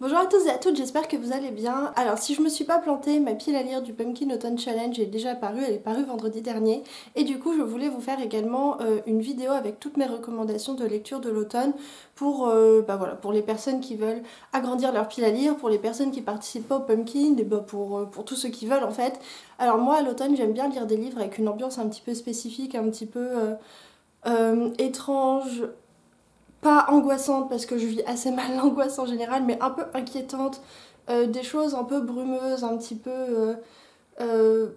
Bonjour à tous et à toutes, j'espère que vous allez bien. Alors si je me suis pas plantée, ma pile à lire du Pumpkin Autumn Challenge est déjà parue, elle est parue vendredi dernier. Et du coup je voulais vous faire également euh, une vidéo avec toutes mes recommandations de lecture de l'automne pour, euh, bah pour les personnes qui veulent agrandir leur pile à lire, pour les personnes qui participent pas au Pumpkin, et bah pour, euh, pour tous ceux qui veulent en fait. Alors moi à l'automne j'aime bien lire des livres avec une ambiance un petit peu spécifique, un petit peu étrange, pas angoissante parce que je vis assez mal l'angoisse en général, mais un peu inquiétante, euh, des choses un peu brumeuses, un petit peu... Euh, euh,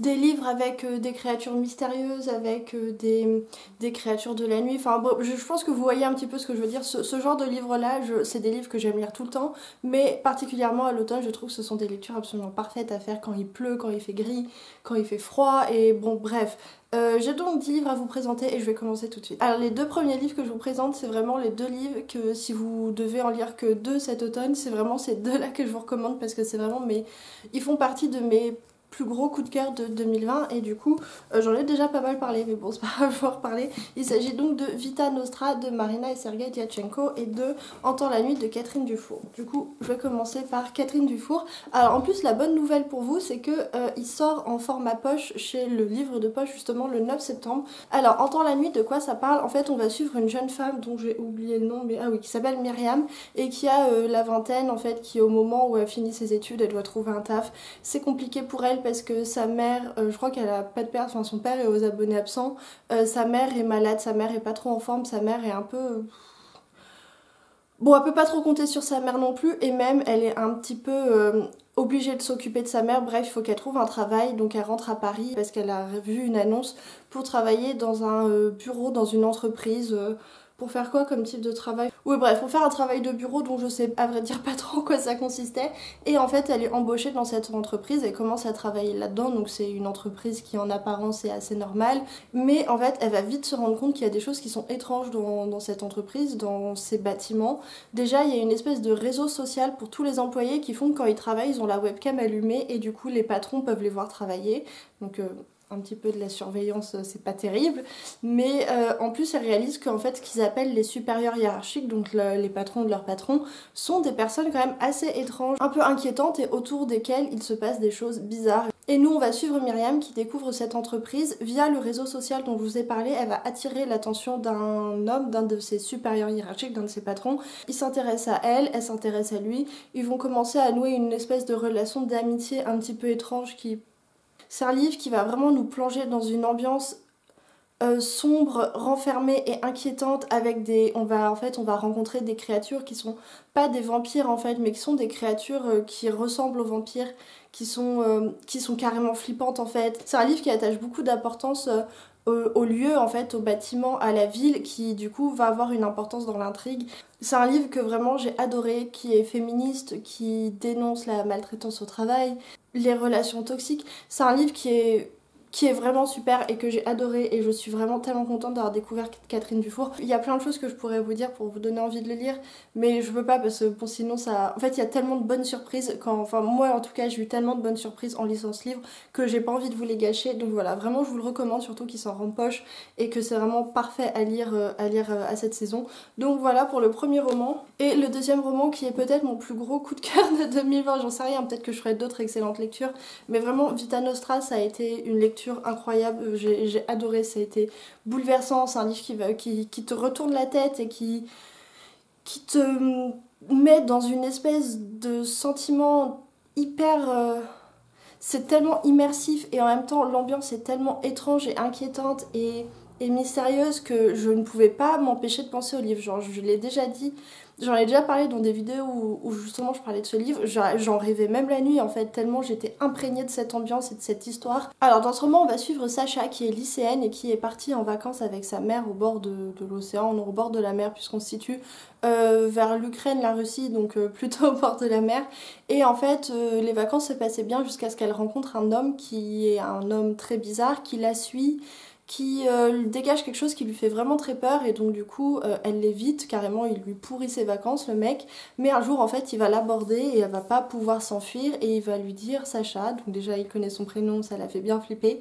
des livres avec des créatures mystérieuses, avec des, des, créatures de la nuit. Enfin bon, je, pense que vous voyez un petit peu ce que je veux dire. Ce, genre de livres-là, c'est des livres que j'aime lire tout le temps, mais particulièrement à l'automne, je trouve que ce sont des lectures absolument parfaites à faire quand il pleut, quand il fait gris, quand il fait froid, et bon bref, euh, j'ai donc 10 livres à vous présenter et je vais commencer tout de suite. Alors les deux premiers livres que je vous présente, c'est vraiment les deux livres que si vous devez en lire que deux cet automne, c'est vraiment ces deux-là que je vous recommande parce que c'est vraiment mes... Ils font partie de mes plus gros coup de cœur de 2020 et du coup euh, j'en ai déjà pas mal parlé mais bon c'est pas grave je il s'agit donc de Vita Nostra de Marina et Sergei Diachenko et de Entend la nuit de Catherine Dufour. Du coup je vais commencer par Catherine Dufour. Alors en plus la bonne nouvelle pour vous c'est que euh, il sort en format poche chez le livre de poche justement le 9 septembre. Alors Entend la nuit de quoi ça parle? En fait on va suivre une jeune femme dont j'ai oublié le nom mais ah oui qui s'appelle Myriam et qui a euh, la vingtaine en fait qui au moment où elle finit ses études elle doit trouver un taf. C'est compliqué pour elle parce que sa mère, euh, je crois qu'elle a pas de père, enfin son père est aux abonnés absents, euh, sa mère est malade, sa mère est pas trop en forme, sa mère est un peu... Bon, elle peut pas trop compter sur sa mère non plus, et même elle est un petit peu euh, obligée de s'occuper de sa mère. Bref, il faut qu'elle trouve un travail, donc elle rentre à Paris parce qu'elle a vu une annonce pour travailler dans un bureau, dans une entreprise pour faire quoi comme type de travail? Oui bref, pour faire un travail de bureau dont je sais à vrai dire pas trop quoi ça consistait. Et en fait elle est embauchée dans cette entreprise, elle commence à travailler là-dedans, donc c'est une entreprise qui en apparence est assez normale. Mais en fait elle va vite se rendre compte qu'il y a des choses qui sont étranges dans, dans cette entreprise, dans ces bâtiments. Déjà il y a une espèce de réseau social pour tous les employés qui font que quand ils travaillent ils ont la webcam allumée et du coup les patrons peuvent les voir travailler. Donc euh, un petit peu de la surveillance, euh, c'est pas terrible. Mais euh, en plus, elles réalisent qu'en fait, ce qu'ils appellent les supérieurs hiérarchiques, donc les patrons de leurs patrons, sont des personnes quand même assez étranges, un peu inquiétantes et autour desquelles il se passe des choses bizarres. Et nous, on va suivre Myriam qui découvre cette entreprise via le réseau social dont je vous ai parlé. Elle va attirer l'attention d'un homme, d'un de ses supérieurs hiérarchiques, d'un de ses patrons. Il s'intéresse à elle, elle s'intéresse à lui. Ils vont commencer à nouer une espèce de relation d'amitié un petit peu étrange qui c'est un livre qui va vraiment nous plonger dans une ambiance euh, sombre, renfermée et inquiétante avec des on va en fait on va rencontrer des créatures qui sont pas des vampires en fait mais qui sont des créatures euh, qui ressemblent aux vampires qui sont euh, qui sont carrément flippantes en fait. C'est un livre qui attache beaucoup d'importance au, lieu en fait, au bâtiment, à la ville qui du coup va avoir une importance dans l'intrigue. C'est un livre que vraiment j'ai adoré, qui est féministe, qui dénonce la maltraitance au travail, les relations toxiques. C'est un livre qui est qui est vraiment super et que j'ai adoré et je suis vraiment tellement contente d'avoir découvert Catherine Dufour. Il y a plein de choses que je pourrais vous dire pour vous donner envie de le lire, mais je veux pas parce que bon sinon ça... En fait il y a tellement de bonnes surprises, quand... enfin moi en tout cas j'ai eu tellement de bonnes surprises en lisant ce livre que j'ai pas envie de vous les gâcher, donc voilà, vraiment je vous le recommande surtout qu'il s'en rend poche et que c'est vraiment parfait à lire, euh, à lire euh, à cette saison. Donc voilà pour le premier roman. Et le deuxième roman qui est peut-être mon plus gros coup de cœur de 2020, j'en sais rien, peut-être que je ferai d'autres excellentes lectures, mais vraiment Vita Nostra ça a été une lecture incroyable, j'ai adoré, ça a été bouleversant, c'est un livre qui, qui, te retourne la tête et qui, qui te met dans une espèce de sentiment hyper... Euh, c'est tellement immersif et en même temps l'ambiance est tellement étrange et inquiétante et, et mystérieuse que je ne pouvais pas m'empêcher de penser au livre. Genre, je l'ai déjà dit, J'en ai déjà parlé dans des vidéos où, justement je parlais de ce livre, j'en rêvais même la nuit en fait, tellement j'étais imprégnée de cette ambiance et de cette histoire. Alors dans ce roman on va suivre Sacha qui est lycéenne et qui est partie en vacances avec sa mère au bord de, l'océan, au bord de la mer puisqu'on se situe euh, vers l'Ukraine, la Russie, donc euh, plutôt au bord de la mer. Et en fait euh, les vacances se passaient bien jusqu'à ce qu'elle rencontre un homme qui est un homme très bizarre qui la suit qui euh, dégage quelque chose qui lui fait vraiment très peur et donc du coup euh, elle l'évite carrément il lui pourrit ses vacances le mec mais un jour en fait il va l'aborder et elle va pas pouvoir s'enfuir et il va lui dire Sacha donc déjà il connaît son prénom ça l'a fait bien flipper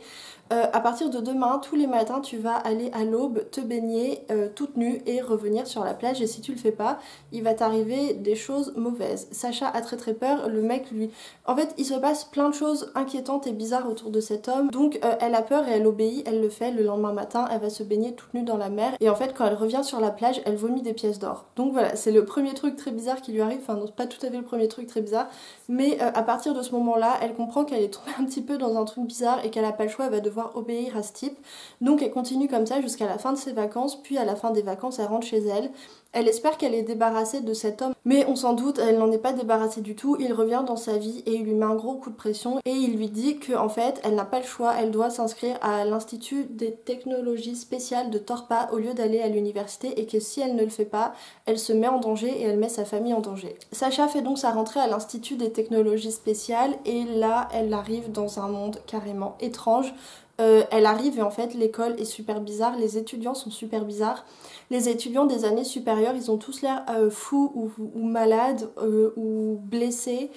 Euh, à partir de demain, tous les matins, tu vas aller à l'aube te baigner toute nue et revenir sur la plage. Et si tu le fais pas, il va t'arriver des choses mauvaises. Sacha a très très peur. Le mec, lui. En fait, il se passe plein de choses inquiétantes et bizarres autour de cet homme. Donc, elle a peur et elle obéit. Elle le fait. Le lendemain matin, elle va se baigner toute nue dans la mer. Et en fait, quand elle revient sur la plage, elle vomit des pièces d'or. Donc voilà, c'est le premier truc très bizarre qui lui arrive. Enfin, non, pas tout à fait le premier truc très bizarre. Mais à partir de ce moment-là, elle comprend qu'elle est tombée un petit peu dans un truc bizarre et qu'elle a pas le choix. Elle va devoir obéir à ce type. Donc elle continue comme ça jusqu'à la fin de ses vacances, puis à la fin des vacances, elle rentre chez elle. Elle espère qu'elle est débarrassée de cet homme, mais on s'en doute, elle n'en est pas débarrassée du tout. Il revient dans sa vie et il lui met un gros coup de pression et il lui dit que en fait, elle n'a pas le choix, elle doit s'inscrire à l'Institut des technologies spéciales de Torpa au lieu d'aller à l'université et que si elle ne le fait pas, elle se met en danger et elle met sa famille en danger. Sacha fait donc sa rentrée à l'Institut des technologies spéciales et là, elle arrive dans un monde carrément étrange euh, elle arrive et en fait l'école est super bizarre, les étudiants sont super bizarres. Les étudiants des années supérieures, ils ont tous l'air euh, fous ou, malades euh, ou blessés.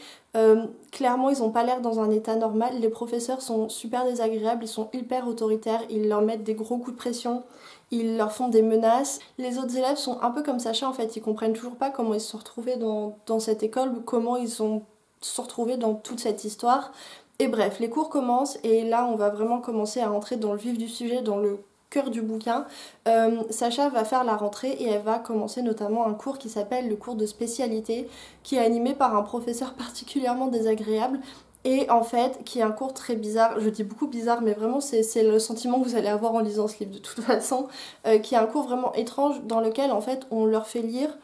clairement, ils n'ont pas l'air dans un état normal. Les professeurs sont super désagréables, ils sont hyper autoritaires, ils leur mettent des gros coups de pression, ils leur font des menaces. Les autres élèves sont un peu comme Sacha en fait, ils comprennent toujours pas comment ils se sont retrouvés dans, cette école, comment ils sont se retrouvés dans toute cette histoire. Et bref, les cours commencent et là on va vraiment commencer à rentrer dans le vif du sujet, dans le cœur du bouquin. Euh, Sacha va faire la rentrée et elle va commencer notamment un cours qui s'appelle le cours de spécialité, qui est animé par un professeur particulièrement désagréable et en fait qui est un cours très bizarre, je dis beaucoup bizarre mais vraiment c'est le sentiment que vous allez avoir en lisant ce livre de toute façon, euh, qui est un cours vraiment étrange dans lequel en fait on leur fait lire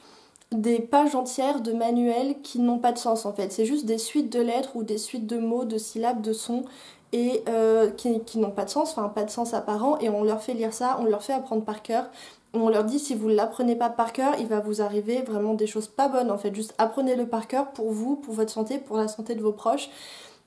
des pages entières de manuels qui n'ont pas de sens en fait. C'est juste des suites de lettres ou des suites de mots, de syllabes, de sons et euh, qui, qui n'ont pas de sens, enfin pas de sens apparent et on leur fait lire ça, on leur fait apprendre par cœur. On leur dit si vous ne l'apprenez pas par cœur, il va vous arriver vraiment des choses pas bonnes en fait. Juste apprenez-le par cœur pour vous, pour votre santé, pour la santé de vos proches.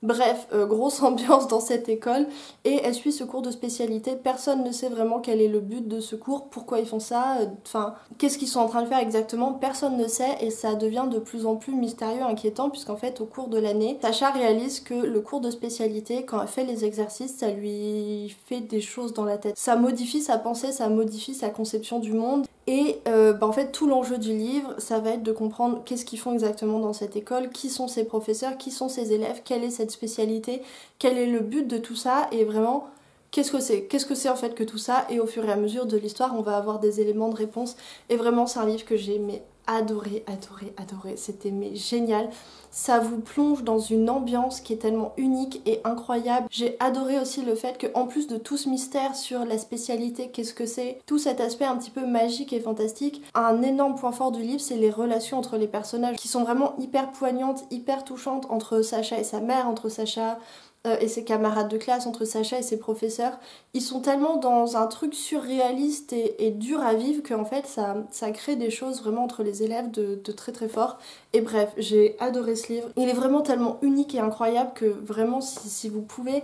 Bref, euh, grosse ambiance dans cette école et elle suit ce cours de spécialité. Personne ne sait vraiment quel est le but de ce cours, pourquoi ils font ça, euh, enfin, qu'est-ce qu'ils sont en train de faire exactement, personne ne sait et ça devient de plus en plus mystérieux, inquiétant puisqu'en fait au cours de l'année, Sacha réalise que le cours de spécialité, quand elle fait les exercices, ça lui fait des choses dans la tête. Ça modifie sa pensée, ça modifie sa conception du monde et euh, bah, en fait, tout l'enjeu du livre, ça va être de comprendre qu'est-ce qu'ils font exactement dans cette école, qui sont ses professeurs, qui sont ses élèves, quelle est cette spécialité, quel est le but de tout ça, et vraiment, qu'est-ce que c'est Qu'est-ce que c'est en fait que tout ça Et au fur et à mesure de l'histoire, on va avoir des éléments de réponse. Et vraiment, c'est un livre que j'ai aimé adoré, adoré, adoré. C'était génial. Ça vous plonge dans une ambiance qui est tellement unique et incroyable. J'ai adoré aussi le fait que, en plus de tout ce mystère sur la spécialité, qu'est-ce que c'est, tout cet aspect un petit peu magique et fantastique, un énorme point fort du livre, c'est les relations entre les personnages qui sont vraiment hyper poignantes, hyper touchantes entre Sacha et sa mère, entre Sacha et ses camarades de classe, entre Sacha et ses professeurs, ils sont tellement dans un truc surréaliste et, dur à vivre qu'en fait ça, ça crée des choses vraiment entre les élèves de, très très fort. Et bref, j'ai adoré ce livre. Il est vraiment tellement unique et incroyable que vraiment si vous pouvez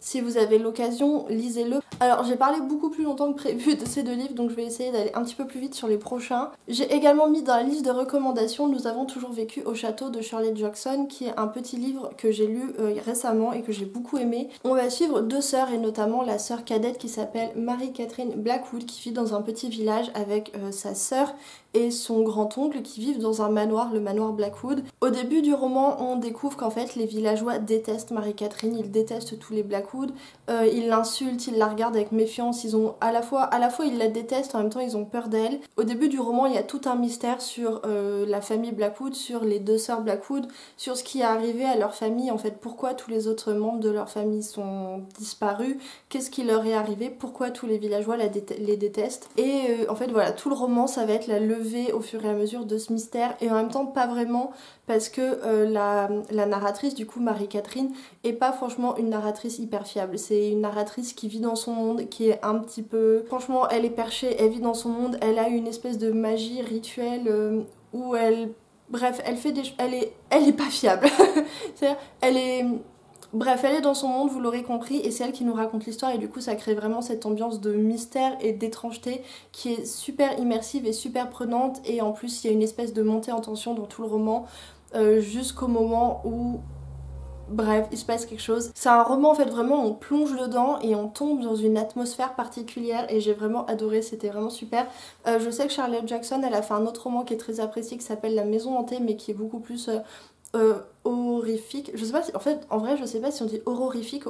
si vous avez l'occasion, lisez-le. Alors j'ai parlé beaucoup plus longtemps que prévu de ces deux livres, donc je vais essayer d'aller un petit peu plus vite sur les prochains. J'ai également mis dans la liste de recommandations Nous avons toujours vécu au château de Shirley Jackson, qui est un petit livre que j'ai lu euh, récemment et que j'ai beaucoup aimé. On va suivre deux sœurs et notamment la sœur cadette qui s'appelle Marie-Catherine Blackwood, qui vit dans un petit village avec euh, sa sœur et son grand-oncle qui vivent dans un manoir, le manoir Blackwood. Au début du roman, on découvre qu'en fait les villageois détestent Marie-Catherine, ils détestent tous les Blackwood, euh, ils l'insultent, ils la regardent avec méfiance, ils ont à la fois à la fois ils la détestent, en même temps ils ont peur d'elle. Au début du roman, il y a tout un mystère sur euh, la famille Blackwood, sur les deux sœurs Blackwood, sur ce qui est arrivé à leur famille, en fait pourquoi tous les autres membres de leur famille sont disparus, qu'est-ce qui leur est arrivé, pourquoi tous les villageois les détestent? Et euh, en fait voilà, tout le roman ça va être la au fur et à mesure de ce mystère et en même temps pas vraiment parce que euh, la, narratrice du coup Marie-Catherine est pas franchement une narratrice hyper fiable. C'est une narratrice qui vit dans son monde qui est un petit peu franchement elle est perchée elle vit dans son monde elle a une espèce de magie rituelle euh, où elle bref elle fait des elle est elle est pas fiable. C'est elle est Bref, elle est dans son monde, vous l'aurez compris, et c'est elle qui nous raconte l'histoire, et du coup ça crée vraiment cette ambiance de mystère et d'étrangeté qui est super immersive et super prenante, et en plus il y a une espèce de montée en tension dans tout le roman, euh, jusqu'au moment où bref, il se passe quelque chose. C'est un roman en fait vraiment on plonge dedans et on tombe dans une atmosphère particulière et j'ai vraiment adoré, c'était vraiment super. Euh, je sais que Charlotte Jackson elle a fait un autre roman qui est très apprécié qui s'appelle La Maison Hantée mais qui est beaucoup plus euh, horrifique. Je sais pas si, en fait, en vrai, je sais pas si on dit horrifique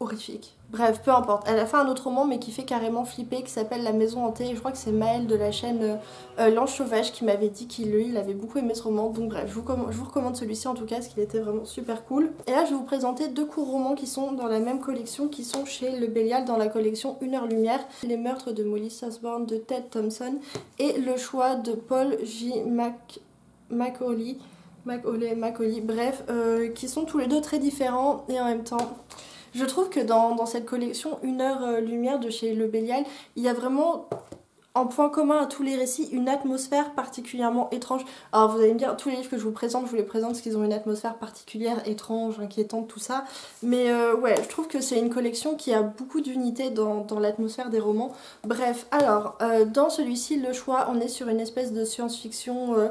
horrifique. Bref, peu importe. Elle a fait un autre roman mais qui fait carrément flipper qui s'appelle La Maison Hantée. je crois que c'est Maël de la chaîne euh, euh, L'Ange Sauvage qui m'avait dit qu'il il avait beaucoup aimé ce roman. Donc bref, je vous, je vous recommande celui-ci en tout cas parce qu'il était vraiment super cool. Et là, je vais vous présenter deux courts romans qui sont dans la même collection, qui sont chez Le Bélial dans la collection Une heure lumière. Les meurtres de Molly Sosborne de Ted Thompson et Le choix de Paul J. Mac... Macaulay. Macaulay, Macaulay, bref, euh, qui sont tous les deux très différents et en même temps je trouve que dans, cette collection Une heure euh, lumière de chez Le Bélial, il y a vraiment en point commun à tous les récits une atmosphère particulièrement étrange. Alors vous allez me dire, tous les livres que je vous présente, je vous les présente parce qu'ils ont une atmosphère particulière, étrange, inquiétante, tout ça. Mais euh, ouais, je trouve que c'est une collection qui a beaucoup d'unité dans, l'atmosphère des romans. Bref, alors, dans celui-ci, le choix, on est sur une espèce de science-fiction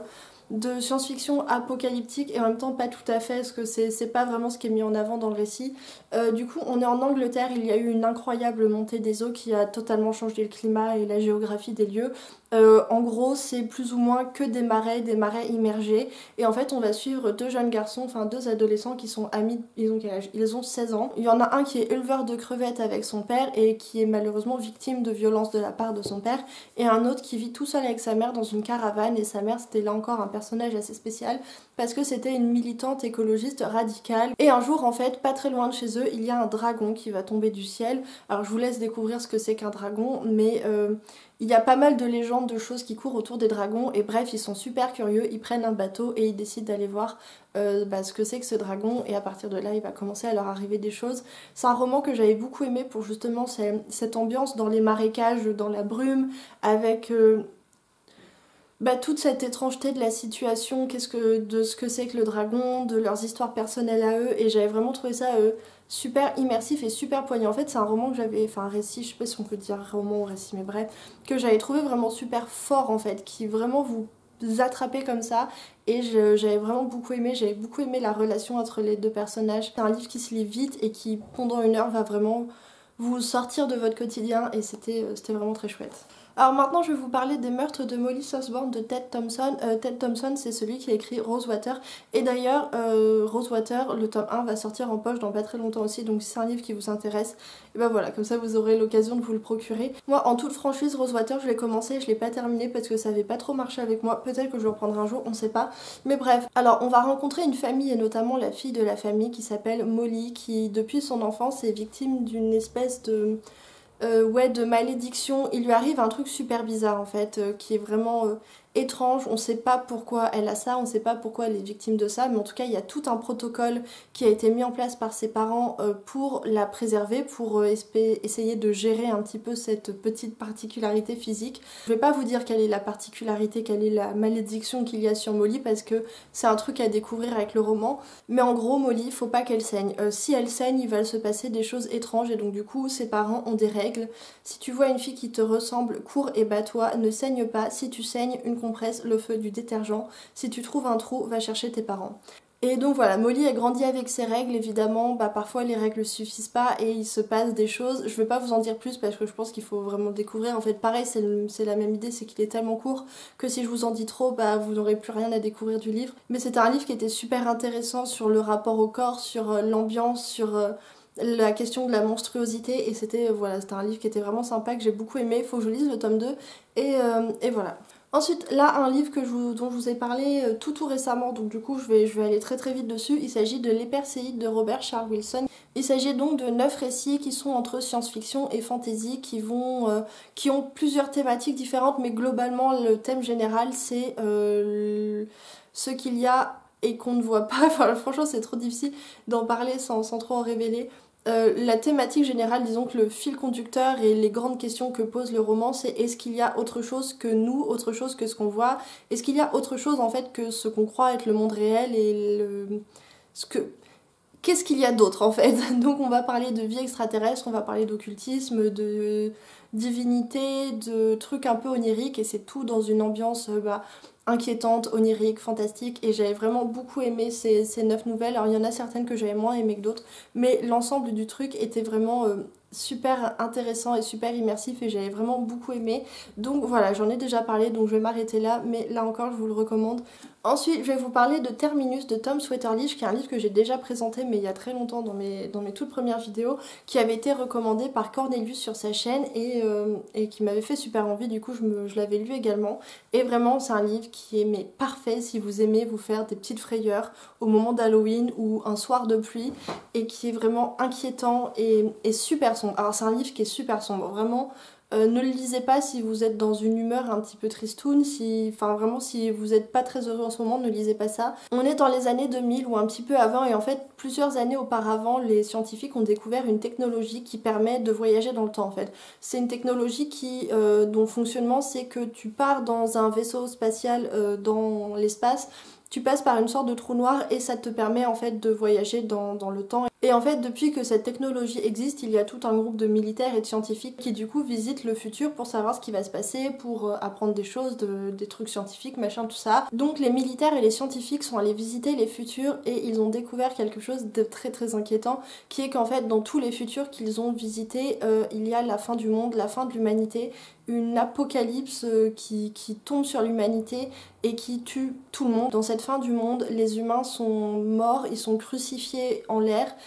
de science-fiction apocalyptique et en même temps pas tout à fait, parce que c'est pas vraiment ce qui est mis en avant dans le récit. Euh, du coup, on est en Angleterre, il y a eu une incroyable montée des eaux qui a totalement changé le climat et la géographie des lieux. Euh, en gros, c'est plus ou moins que des marais, des marais immergés. Et en fait, on va suivre deux jeunes garçons, enfin deux adolescents qui sont amis. Ils ont quel âge? Ils ont 16 ans. Il y en a un qui est éleveur de crevettes avec son père et qui est malheureusement victime de violence de la part de son père. Et un autre qui vit tout seul avec sa mère dans une caravane. Et sa mère, c'était là encore un personnage assez spécial parce que c'était une militante écologiste radicale. Et un jour, en fait, pas très loin de chez eux, il y a un dragon qui va tomber du ciel. Alors, je vous laisse découvrir ce que c'est qu'un dragon, mais. Euh, il y a pas mal de légendes, de choses qui courent autour des dragons et bref, ils sont super curieux, ils prennent un bateau et ils décident d'aller voir euh, bah, ce que c'est que ce dragon et à partir de là, il va commencer à leur arriver des choses. C'est un roman que j'avais beaucoup aimé pour justement cette ambiance dans les marécages, dans la brume, avec... Euh, bah, toute cette étrangeté de la situation, qu'est-ce que de ce que c'est que le dragon, de leurs histoires personnelles à eux, et j'avais vraiment trouvé ça euh, super immersif et super poignant. En fait, c'est un roman que j'avais, enfin un récit, je sais pas si on peut dire roman ou récit, mais bref, que j'avais trouvé vraiment super fort en fait, qui vraiment vous attrapait comme ça et j'avais vraiment beaucoup aimé, j'avais beaucoup aimé la relation entre les deux personnages. C'est un livre qui se lit vite et qui pendant une heure va vraiment vous sortir de votre quotidien et c'était euh, vraiment très chouette. Alors maintenant, je vais vous parler des meurtres de Molly Sosborne de Ted Thompson. Euh, Ted Thompson, c'est celui qui a écrit Rosewater. Et d'ailleurs, euh, Rosewater, le tome 1, va sortir en poche dans pas très longtemps aussi. Donc si c'est un livre qui vous intéresse, et ben voilà, comme ça vous aurez l'occasion de vous le procurer. Moi, en toute franchise, Rosewater, je l'ai commencé, je l'ai pas terminé parce que ça avait pas trop marché avec moi. Peut-être que je reprendrai un jour, on sait pas. Mais bref, alors on va rencontrer une famille et notamment la fille de la famille qui s'appelle Molly, qui depuis son enfance est victime d'une espèce de ouais, de malédiction. Il lui arrive un truc super bizarre en fait, euh, qui est vraiment euh, étrange, on sait pas pourquoi elle a ça, on sait pas pourquoi elle est victime de ça, mais en tout cas il y a tout un protocole qui a été mis en place par ses parents euh, pour la préserver, pour euh, essayer de gérer un petit peu cette petite particularité physique. Je vais pas vous dire quelle est la particularité, quelle est la malédiction qu'il y a sur Molly parce que c'est un truc à découvrir avec le roman, mais en gros Molly, faut pas qu'elle saigne. Euh, si elle saigne, il va se passer des choses étranges et donc du coup ses parents ont des règles. Si tu vois une fille qui te ressemble, cours et bats-toi, ne saigne pas. Si tu saignes, une compresse, le feu du détergent. Si tu trouves un trou, va chercher tes parents. Et donc voilà, Molly a grandi avec ses règles, évidemment, bah parfois les règles suffisent pas et il se passe des choses. Je vais pas vous en dire plus parce que je pense qu'il faut vraiment découvrir. En fait, pareil, c'est la même idée, c'est qu'il est tellement court que si je vous en dis trop, bah vous n'aurez plus rien à découvrir du livre. Mais c'est un livre qui était super intéressant sur le rapport au corps, sur euh, l'ambiance, sur euh, la question de la monstruosité et c'était euh, voilà, c'était un livre qui était vraiment sympa, que j'ai beaucoup aimé. Faut que je lise le tome 2 et, et voilà. Ensuite, là, un livre dont je vous ai parlé euh, tout tout récemment, donc du coup je vais, aller très très vite dessus. Il s'agit de L'Éperséide de Robert Charles Wilson. Il s'agit donc de neuf récits qui sont entre science-fiction et fantasy, qui, euh, ont plusieurs thématiques différentes, mais globalement le thème général c'est euh, ce qu'il y a et qu'on ne voit pas. Franchement, c'est trop difficile d'en parler sans, sans trop en révéler. Euh, la thématique générale, disons que le fil conducteur et les grandes questions que pose le roman, c'est est-ce qu'il y a autre chose que nous, autre chose que ce qu'on voit? Est-ce qu'il y a autre chose en fait que ce qu'on croit être le monde réel et le... ce que qu'est-ce qu'il y a d'autre en fait? Donc on va parler de vie extraterrestre, on va parler d'occultisme, de divinité, de trucs un peu oniriques et c'est tout dans une ambiance euh, bah, inquiétantes, oniriques, fantastiques et j'avais vraiment beaucoup aimé ces, ces 9 nouvelles. Alors il y en a certaines que j'avais moins aimé que d'autres, mais l'ensemble du truc était vraiment euh, super intéressant et super immersif et j'avais vraiment beaucoup aimé. Donc voilà, j'en ai déjà parlé donc je vais m'arrêter là, mais là encore je vous le recommande. Ensuite, je vais vous parler de Terminus de Tom Sweaterlich, qui est un livre que j'ai déjà présenté, mais il y a très longtemps dans mes, toutes premières vidéos, qui avait été recommandé par Cornelius sur sa chaîne et, euh, qui m'avait fait super envie, du coup je, l'avais lu également. Et vraiment, c'est un livre qui est parfait si vous aimez vous faire des petites frayeurs au moment d'Halloween ou un soir de pluie, et qui est vraiment inquiétant et super sombre. Alors c'est un livre qui est super sombre, vraiment euh, ne le lisez pas si vous êtes dans une humeur un petit peu tristoun, si, enfin vraiment si vous n'êtes pas très heureux en ce moment, ne lisez pas ça. On est dans les années 2000 ou un petit peu avant et en fait plusieurs années auparavant, les scientifiques ont découvert une technologie qui permet de voyager dans le temps en fait. C'est une technologie euh, dont fonctionnement c'est que tu pars dans un vaisseau spatial euh, dans l'espace tu passes par une sorte de trou noir et ça te permet en fait de voyager dans, dans, le temps. Et en fait, depuis que cette technologie existe, il y a tout un groupe de militaires et de scientifiques qui du coup visitent le futur pour savoir ce qui va se passer, pour euh, apprendre des choses, de, des trucs scientifiques, machin, tout ça. Donc les militaires et les scientifiques sont allés visiter les futurs et ils ont découvert quelque chose de très très inquiétant, qui est qu'en fait dans tous les futurs qu'ils ont visités, euh, il y a la fin du monde, la fin de l'humanité, une apocalypse euh, qui, tombe sur l'humanité et qui tue tout le monde. Dans cette fin du monde, les humains sont morts, ils sont crucifiés en l'air,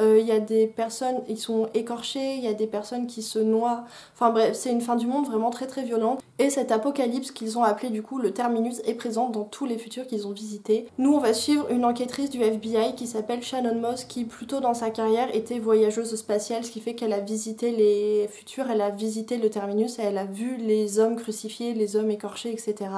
il y a des personnes, ils sont écorchés, il y a des personnes qui se noient. Enfin bref, c'est une fin du monde vraiment très très violente. Et cet apocalypse qu'ils ont appelé du coup le terminus est présent dans tous les futurs qu'ils ont visités. Nous, on va suivre une enquêtrice du FBI qui s'appelle Shannon Moss, qui plutôt dans sa carrière était voyageuse spatiale, ce qui fait qu'elle a visité les futurs, elle a visité le terminus et elle a vu les hommes crucifiés, les hommes écorchés, etc.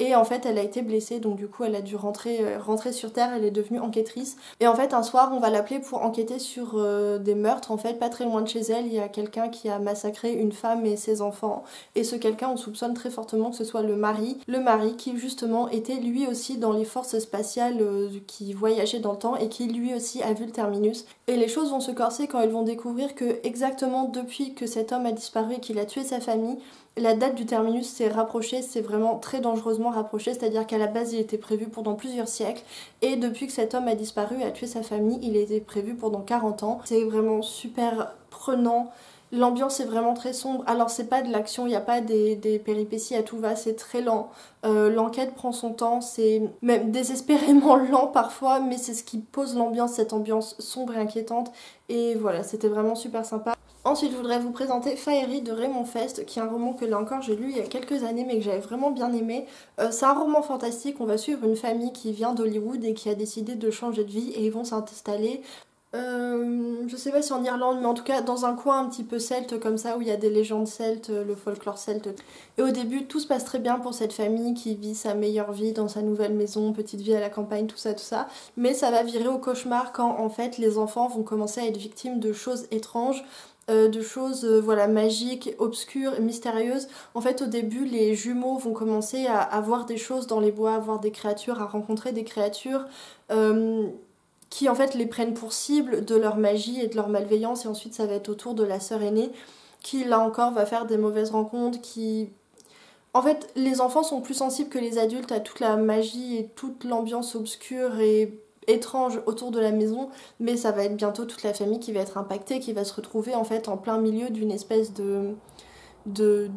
Et en fait, elle a été blessée, donc du coup, elle a dû rentrer, euh, rentrer sur Terre, elle est devenue enquêtrice. Et en fait, un soir, on va l'appeler pour enquêter sur euh, des meurtres. En fait, pas très loin de chez elle, il y a quelqu'un qui a massacré une femme et ses enfants. Et ce quelqu'un, on soupçonne très fortement que ce soit le mari. Le mari qui, justement, était lui aussi dans les forces spatiales euh, qui voyageaient dans le temps et qui lui aussi a vu le terminus. Et les choses vont se corser quand ils vont découvrir que exactement depuis que cet homme a disparu et qu'il a tué sa famille, la date du terminus s'est rapprochée, c'est vraiment très dangereusement rapproché, c'est-à-dire qu'à la base il était prévu pendant plusieurs siècles et depuis que cet homme a disparu et a tué sa famille, il était prévu pendant 40 ans. C'est vraiment super prenant. L'ambiance est vraiment très sombre. Alors c'est pas de l'action, il n'y a pas des, péripéties à tout va, c'est très lent. Euh, l'enquête prend son temps, c'est même désespérément lent parfois, mais c'est ce qui pose l'ambiance, cette ambiance sombre et inquiétante. Et voilà, c'était vraiment super sympa. Ensuite, je voudrais vous présenter Fiery de Raymond Fest, qui est un roman que là encore j'ai lu il y a quelques années mais que j'avais vraiment bien aimé. Euh, c'est un roman fantastique, on va suivre une famille qui vient d'Hollywood et qui a décidé de changer de vie et ils vont s'installer euh, je sais pas si en Irlande, mais en tout cas dans un coin un petit peu celte comme ça où il y a des légendes celtes, le folklore celte. Et au début, tout se passe très bien pour cette famille qui vit sa meilleure vie dans sa nouvelle maison, petite vie à la campagne, tout ça, tout ça. Mais ça va virer au cauchemar quand en fait les enfants vont commencer à être victimes de choses étranges. Euh, de choses euh, voilà magiques, obscures, mystérieuses. En fait, au début, les jumeaux vont commencer à, à voir des choses dans les bois, à voir des créatures, à rencontrer des créatures qui en fait les prennent pour cible de leur magie et de leur malveillance et ensuite ça va être autour de la sœur aînée qui là encore va faire des mauvaises rencontres qui en fait les enfants sont plus sensibles que les adultes à toute la magie et toute l'ambiance obscure et étrange autour de la maison mais ça va être bientôt toute la famille qui va être impactée qui va se retrouver en fait en plein milieu d'une espèce de de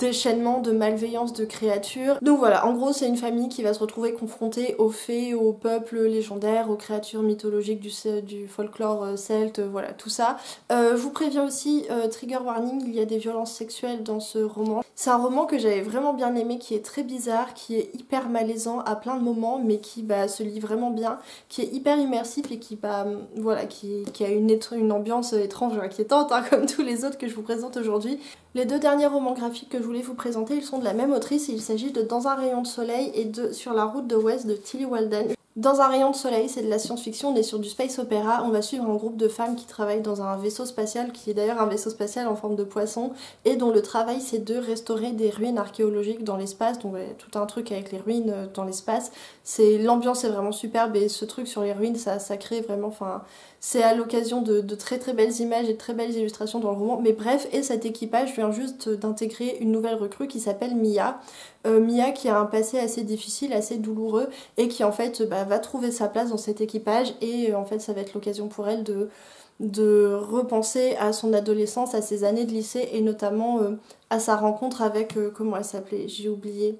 déchaînement de malveillance de créatures. Donc voilà, en gros c'est une famille qui va se retrouver confrontée aux fées, aux peuples légendaires, aux créatures mythologiques du, du folklore euh, celte, euh, voilà tout ça. Euh, je vous préviens aussi, trigger warning, il y a des violences sexuelles dans ce roman. C'est un roman que j'avais vraiment bien aimé, qui est très bizarre, qui est hyper malaisant à plein de moments, mais qui bah, se lit vraiment bien, qui est hyper immersif et qui, bah, voilà, qui, qui a une, une ambiance étrange inquiétante, hein, comme tous les autres que je vous présente aujourd'hui. Les deux derniers romans graphiques que je voulais vous présenter, ils sont de la même autrice. Il s'agit de Dans un rayon de soleil et de Sur la route de West de Tilly Walden. Dans un rayon de soleil, c'est de la science-fiction, on est sur du space opéra, on va suivre un groupe de femmes qui travaillent dans un vaisseau spatial, qui est d'ailleurs un vaisseau spatial en forme de poisson, et dont le travail c'est de restaurer des ruines archéologiques dans l'espace, donc tout un truc avec les ruines euh, dans l'espace. C'est L'ambiance est vraiment superbe et ce truc sur les ruines, ça, crée vraiment, enfin, c'est à l'occasion de, de, très très belles images et de très belles illustrations dans le roman. Mais bref, et cet équipage vient juste d'intégrer une nouvelle recrue qui s'appelle Mia. Mia qui a un passé assez difficile, assez douloureux et qui en fait bah, va trouver sa place dans cet équipage et en fait ça va être l'occasion pour elle de de repenser à son adolescence, à ses années de lycée et notamment à sa rencontre avec, comment elle s'appelait, j'ai oublié,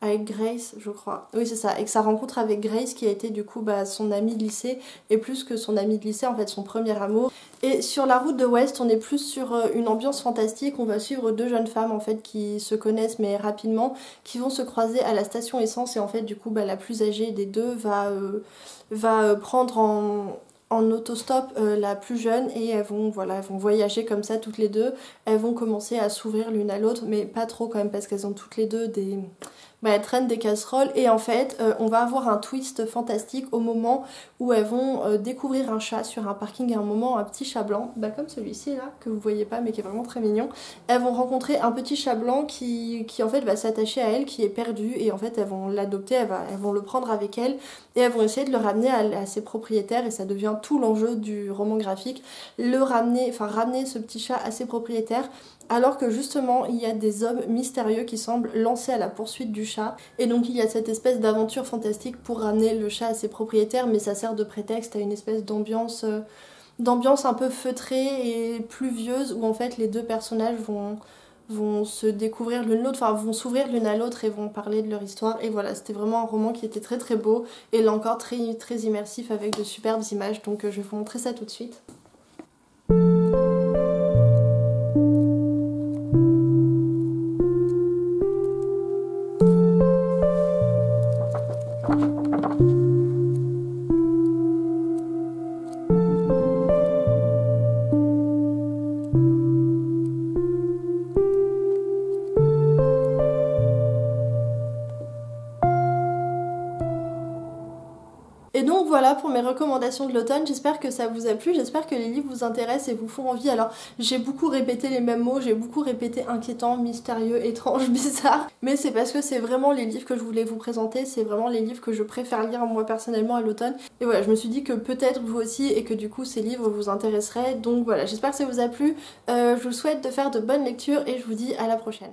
avec Grace, je crois. Oui, c'est ça. Et que sa rencontre avec Grace, qui a été du coup bah, son amie de lycée, et plus que son amie de lycée, en fait, son premier amour. Et sur la route de West, on est plus sur euh, une ambiance fantastique. On va suivre deux jeunes femmes, en fait, qui se connaissent, mais rapidement, qui vont se croiser à la station essence. Et en fait, du coup, bah, la plus âgée des deux va, euh, va euh, prendre en, en autostop la plus jeune et elles vont voilà elles vont voyager comme ça toutes les deux elles vont commencer à s'ouvrir l'une à l'autre mais pas trop quand même parce qu'elles ont toutes les deux des bah, elles traînent des casseroles. Et en fait euh, on va avoir un twist fantastique au moment où elles vont euh, découvrir un chat sur un parking à un moment un petit chat blanc bah, comme celui-ci là que vous voyez pas mais qui est vraiment très mignon. Elles vont rencontrer un petit chat blanc qui, qui en fait va s'attacher à elle qui est perdu. Et en fait elles vont l'adopter elles, vont le prendre avec elles. Et elles vont essayer de le ramener à, à ses propriétaires. Et ça devient tout l'enjeu du roman graphique. Le ramener enfin ramener ce petit chat à ses propriétaires alors que justement il y a des hommes mystérieux qui semblent lancer à la poursuite du chat et donc il y a cette espèce d'aventure fantastique pour ramener le chat à ses propriétaires mais ça sert de prétexte à une espèce d'ambiance euh, d'ambiance un peu feutrée et pluvieuse où en fait les deux personnages vont vont se découvrir l'une l'autre, enfin vont s'ouvrir l'une à l'autre et vont parler de leur histoire. Et voilà, c'était vraiment un roman qui était très très beau et là encore très très immersif avec de superbes images. Donc euh, je vais vous montrer ça tout de suite. Et recommandations de l'automne, j'espère que ça vous a plu, j'espère que les livres vous intéressent et vous font envie. Alors j'ai beaucoup répété les mêmes mots, j'ai beaucoup répété inquiétant, mystérieux, étrange, bizarre, mais c'est parce que c'est vraiment les livres que je voulais vous présenter, c'est vraiment les livres que je préfère lire moi personnellement à l'automne. Et voilà, je me suis dit que peut-être vous aussi et que du coup ces livres vous intéresseraient. Donc voilà, j'espère que ça vous a plu, euh, je vous souhaite de faire de bonnes lectures et je vous dis à la prochaine.